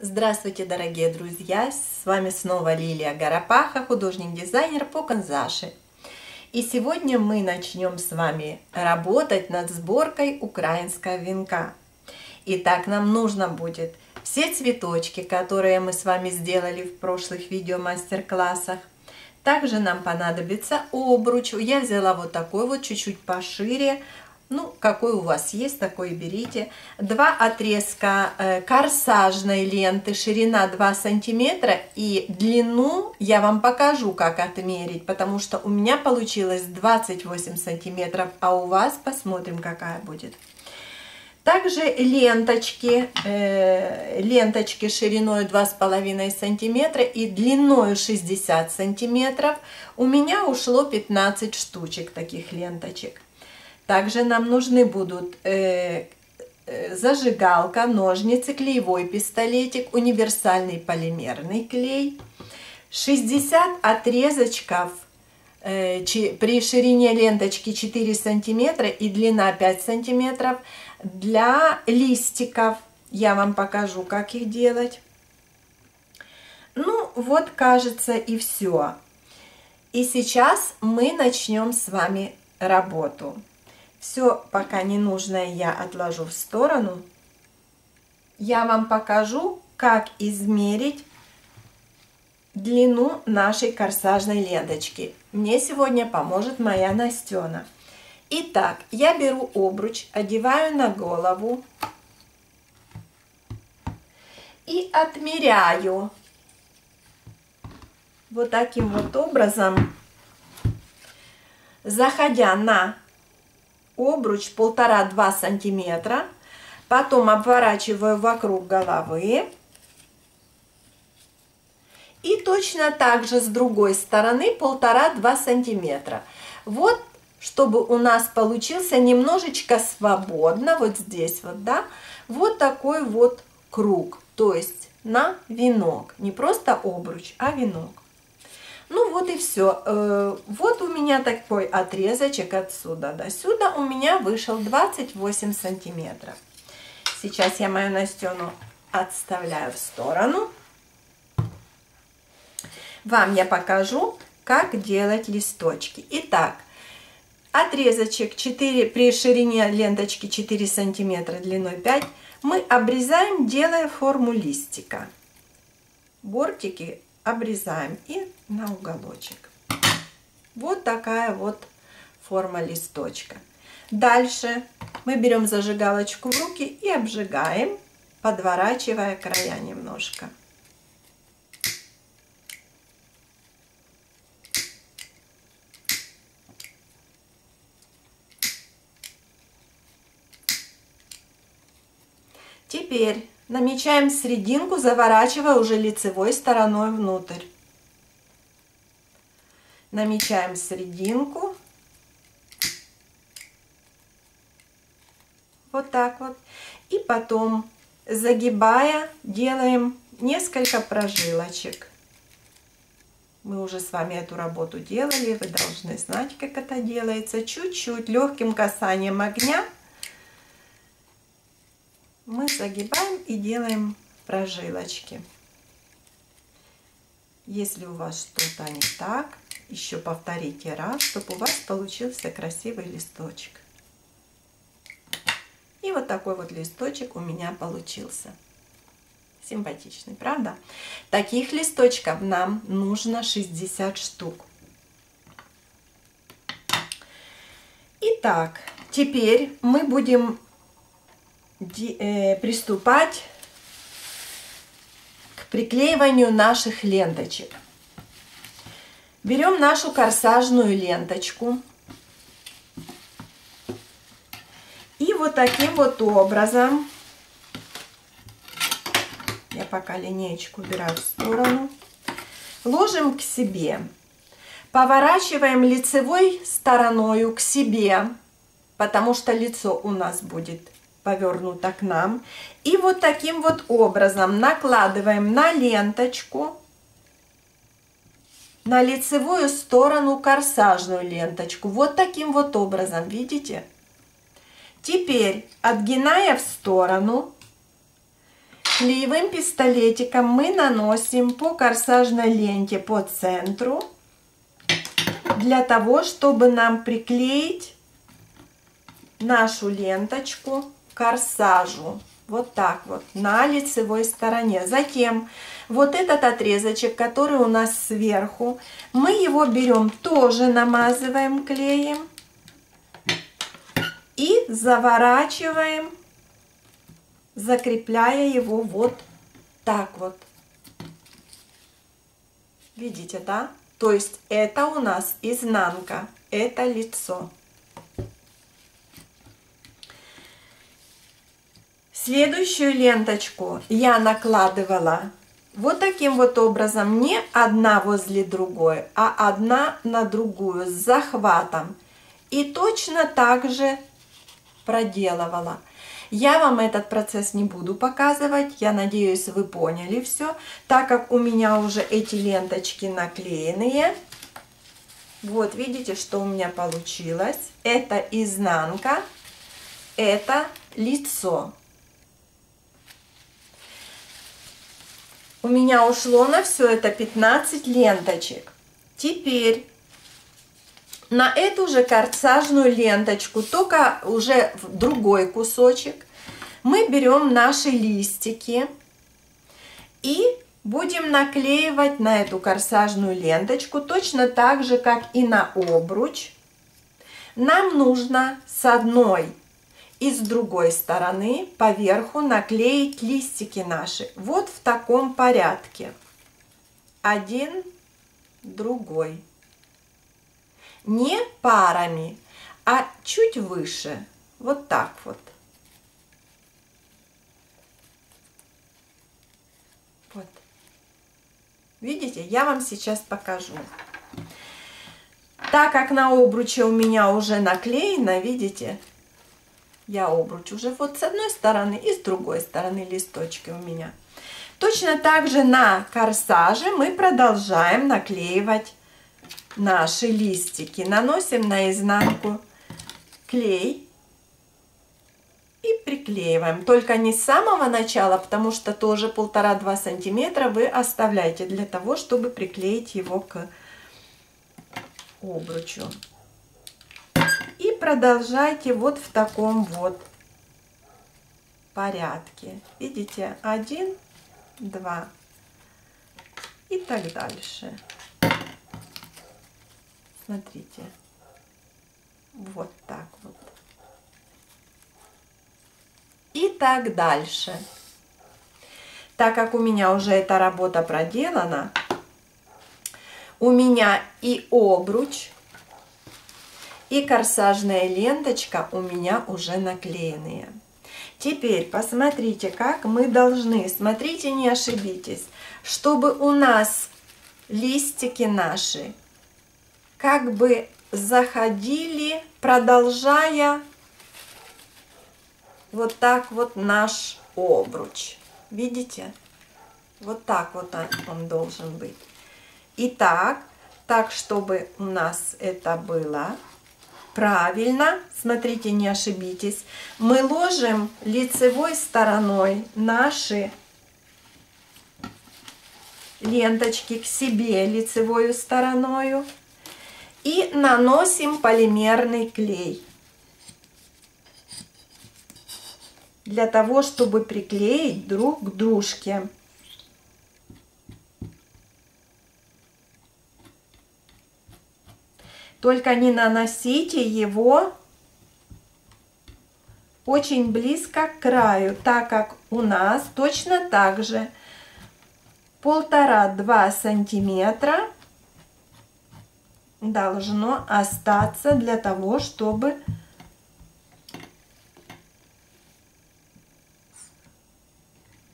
Здравствуйте, дорогие друзья! С вами снова Лилия Горопаха, художник-дизайнер по канзаши. И сегодня мы начнем с вами работать над сборкой украинского венка. Итак, нам нужно будет все цветочки, которые мы с вами сделали в прошлых видео мастер-классах. Также нам понадобится обруч. Я взяла вот такой вот, чуть-чуть пошире, ну, какой у вас есть, такой берите. Два отрезка э, корсажной ленты, ширина 2 сантиметра и длину я вам покажу, как отмерить, потому что у меня получилось 28 сантиметров, а у вас посмотрим, какая будет. Также ленточки, э, ленточки шириной 2,5 сантиметра и длиной 60 сантиметров. У меня ушло 15 штучек таких ленточек. Также нам нужны будут э, э, зажигалка, ножницы, клеевой пистолетик, универсальный полимерный клей, 60 отрезочков э, при ширине ленточки 4 сантиметра и длина 5 сантиметров для листиков. Я вам покажу, как их делать. Ну, вот, кажется, и все. И сейчас мы начнем с вами работу. Все пока ненужное я отложу в сторону. Я вам покажу, как измерить длину нашей корсажной ленточки. Мне сегодня поможет моя Настена. Итак, я беру обруч, одеваю на голову и отмеряю вот таким вот образом, заходя на обруч полтора-два сантиметра. Потом обворачиваю вокруг головы. И точно так же с другой стороны полтора-два сантиметра. Вот, чтобы у нас получился немножечко свободно, вот здесь вот, да, вот такой вот круг. То есть на венок. Не просто обруч, а венок. Ну вот и все. Э, вот у меня такой отрезочек отсюда до сюда. У меня вышел 28 сантиметров. Сейчас я мою Настену отставляю в сторону. Вам я покажу, как делать листочки. Итак, отрезочек 4 при ширине ленточки 4 сантиметра длиной 5 мы обрезаем, делая форму листика. Бортики обрезаем и на уголочек. Вот такая вот форма листочка. Дальше мы берем зажигалочку в руки и обжигаем, подворачивая края немножко. Теперь Намечаем серединку, заворачивая уже лицевой стороной внутрь. Намечаем серединку. Вот так вот. И потом, загибая, делаем несколько прожилочек. Мы уже с вами эту работу делали, вы должны знать, как это делается. Чуть-чуть легким касанием огня – мы загибаем и делаем прожилочки. Если у вас что-то не так, еще повторите раз, чтобы у вас получился красивый листочек. И вот такой вот листочек у меня получился. Симпатичный, правда? Таких листочков нам нужно 60 штук. Итак, теперь мы будем приступать к приклеиванию наших ленточек. Берем нашу корсажную ленточку. И вот таким вот образом, я пока линеечку убираю в сторону, ложим к себе. Поворачиваем лицевой стороною к себе, потому что лицо у нас будет повернуто к нам. И вот таким вот образом накладываем на ленточку, на лицевую сторону корсажную ленточку. Вот таким вот образом, видите? Теперь, отгиная в сторону, Клеевым пистолетиком мы наносим по корсажной ленте по центру, для того, чтобы нам приклеить нашу ленточку корсажу. Вот так вот, на лицевой стороне. Затем вот этот отрезочек, который у нас сверху, мы его берем, тоже намазываем клеем и заворачиваем, закрепляя его вот так вот. Видите, да? То есть это у нас изнанка, это лицо. Следующую ленточку я накладывала вот таким вот образом, не одна возле другой, а одна на другую с захватом. И точно так же проделывала. Я вам этот процесс не буду показывать, я надеюсь, вы поняли все, так как у меня уже эти ленточки наклеенные. Вот, видите, что у меня получилось. Это изнанка, это лицо. У меня ушло на все это 15 ленточек. Теперь на эту же корсажную ленточку, только уже в другой кусочек, мы берем наши листики и будем наклеивать на эту корсажную ленточку точно так же, как и на обруч. Нам нужно с одной и с другой стороны поверху наклеить листики наши. Вот в таком порядке. Один, другой не парами, а чуть выше. Вот так вот. Вот. Видите, я вам сейчас покажу. Так как на обруче у меня уже наклеено, видите, я обруч уже вот с одной стороны и с другой стороны листочки у меня. Точно так же на корсаже мы продолжаем наклеивать наши листики. Наносим на изнанку клей и приклеиваем. Только не с самого начала, потому что тоже полтора-два сантиметра вы оставляете для того, чтобы приклеить его к обручу. Продолжайте вот в таком вот порядке. Видите, один, два и так дальше. Смотрите. Вот так вот. И так дальше. Так как у меня уже эта работа проделана, у меня и обруч, и корсажная ленточка у меня уже наклеенные. Теперь посмотрите, как мы должны, смотрите, не ошибитесь, чтобы у нас листики наши как бы заходили, продолжая вот так вот наш обруч. Видите? Вот так вот он, должен быть. Итак, так, чтобы у нас это было правильно, смотрите, не ошибитесь, мы ложим лицевой стороной наши ленточки к себе лицевой стороной и наносим полимерный клей. Для того, чтобы приклеить друг к дружке. Только не наносите его очень близко к краю, так как у нас точно так же полтора-два сантиметра должно остаться для того, чтобы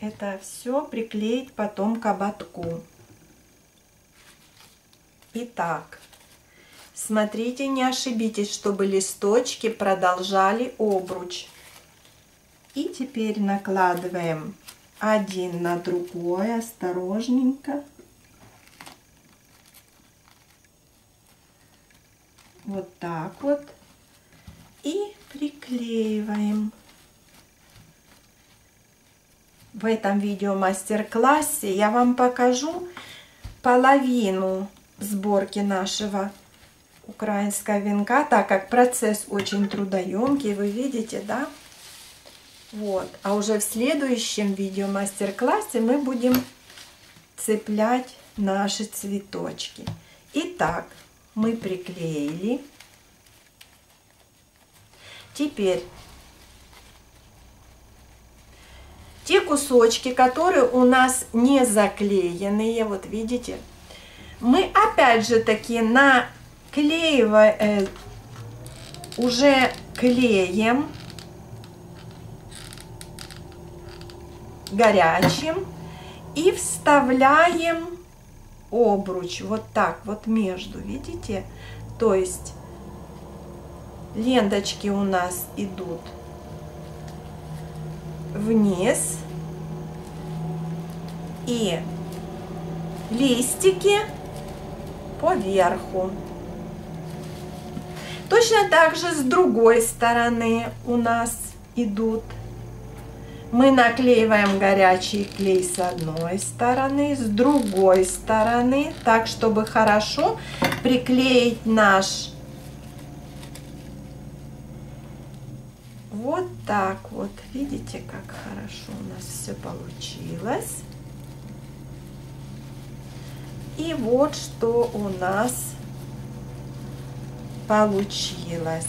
это все приклеить потом к ободку. Итак, смотрите, не ошибитесь, чтобы листочки продолжали обруч. И теперь накладываем один на другой осторожненько. вот так вот и приклеиваем. в этом видео мастер-классе я вам покажу половину сборки нашего украинского венка, так как процесс очень трудоемкий, вы видите, да? Вот. А уже в следующем видео мастер-классе мы будем цеплять наши цветочки. Итак, мы приклеили. Теперь те кусочки, которые у нас не заклеенные, вот видите, мы опять же таки наклеиваем, э, уже клеем горячим и вставляем обруч вот так вот между, видите? То есть ленточки у нас идут вниз и листики по верху. Точно так же с другой стороны у нас идут мы наклеиваем горячий клей с одной стороны, с другой стороны, так, чтобы хорошо приклеить наш вот так вот. Видите, как хорошо у нас все получилось. И вот что у нас получилось.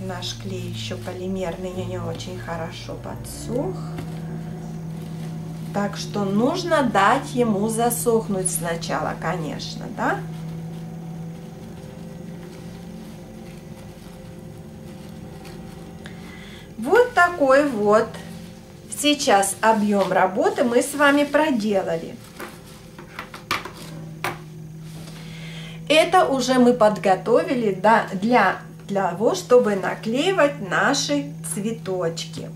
Наш клей еще полимерный не очень хорошо подсох. Так что нужно дать ему засохнуть сначала, конечно, да? Вот такой вот сейчас объем работы мы с вами проделали. Это уже мы подготовили да, для для того, чтобы наклеивать наши цветочки.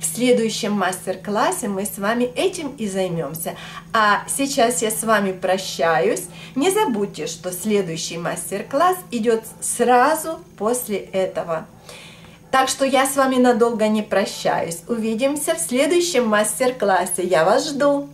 В следующем мастер-классе мы с вами этим и займемся. А сейчас я с вами прощаюсь. Не забудьте, что следующий мастер-класс идет сразу после этого. Так что я с вами надолго не прощаюсь. Увидимся в следующем мастер-классе. Я вас жду.